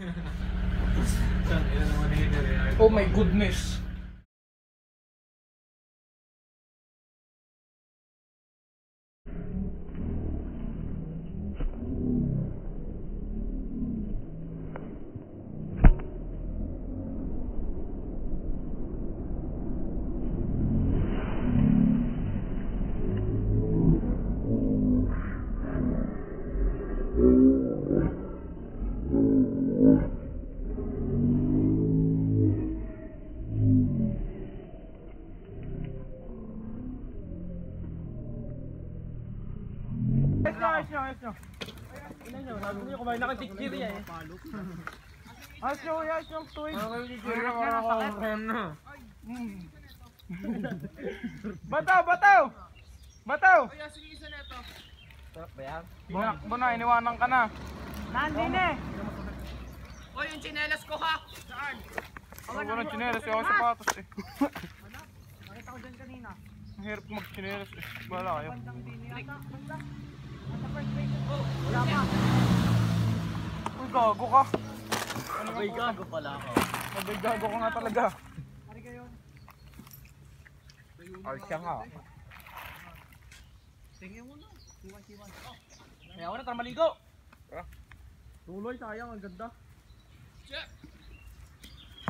Oh my goodness. Ayos nyo, ayos nyo, ayos nyo. Tingnan nyo, sabi niyo kumain na kang tikiri eh. Ayos nyo, ayos nyo, tuwing. Bataw, bataw! Bataw! Sarap ba yan? Na, iniwanan ka na. Nandin eh! Hoy, yung chinelas ko ha! Saan? Ako na chinelas, ako sapatos eh. Nakita ko dyan kanina. Ang hirap mag-chinelas eh. Wala kayo. Bandang din yata. Banda. Nasa first base. Oh, wala pa. Uy, gago ka. Ano Abay, gago pala ako. Abay, gago ka nga talaga. Hari kayo. Alsya nga. Tingin mo na. Siwan-siwan. Oh, Kaya ako na, tara maligo. Tuloy, sayang. Ang ganda.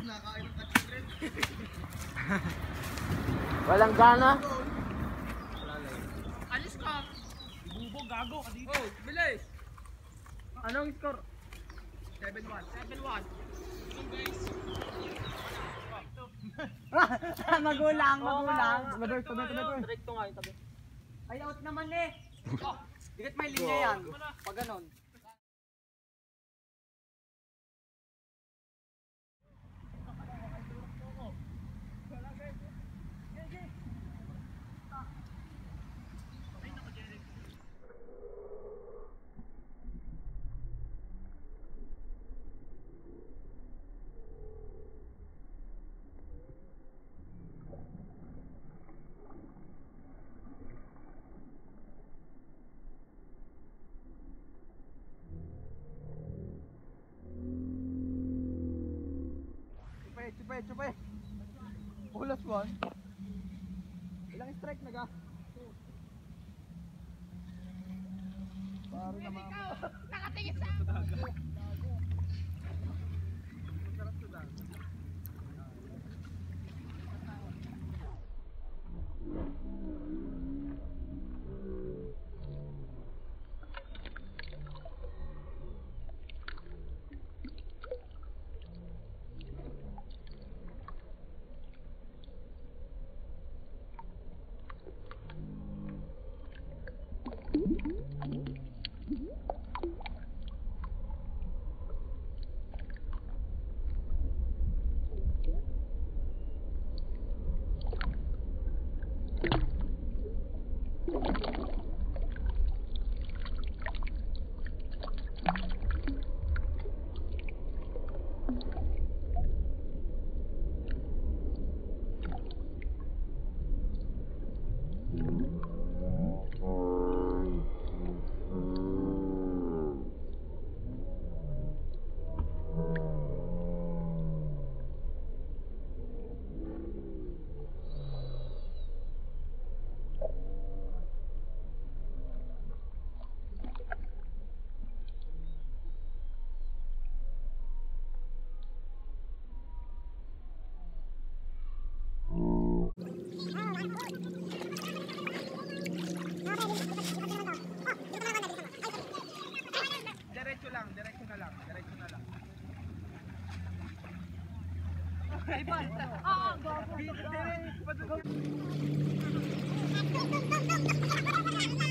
Nakain ng katsigret. Walang gana. Alis ka! Bubo, gago ka dito. Oh, bilis! Anong score? 7-1. 7-1. magulang, magulang. Tabi, tabi, tabi. Direkto nga yung tabi. Ay, out naman eh. Dikit may linya yan. Pag ganon. Chupay, chupay. Ulas one. Ilang strike na ka? Pare naman. Nakatingin sa Diretso lang, diretso na lang, diretso na lang. Ah, gago. Oh,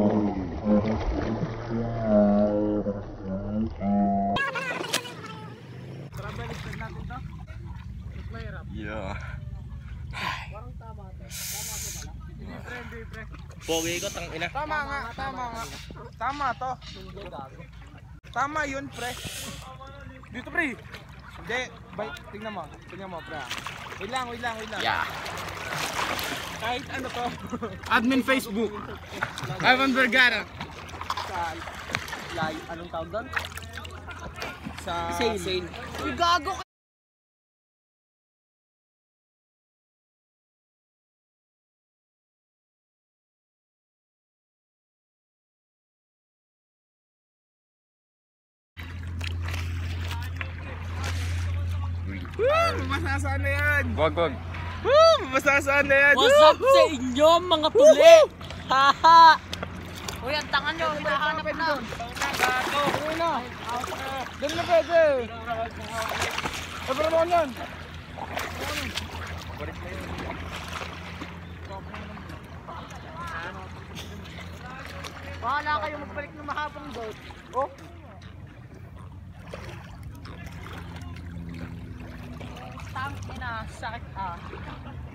Yeah. Pogi ko, tang ina. Tama nga, tama nga. Tama to. Tama yun, pre. Dito, pre. Hindi, bay, tingnan mo. Tingnan mo, pre. ah. Wait lang, wait lang, wait lang. Yeah. Kahit ano to. Admin Facebook. Ivan Vergara. sa Lay, anong tawag doon? sa Sale. sale. Uy, gago ka! Woo! Masasaan na yan. Wag, wag. Woo! Masasaan na yan. What's up sa inyo, mga tuli? Haha! Uy, ang tanga nyo, hinahanap na. Uwi na. Doon na pwede. Sabi mo yan. Bahala kayo magbalik ng mahabang boat. Oh. Tang ina, sakit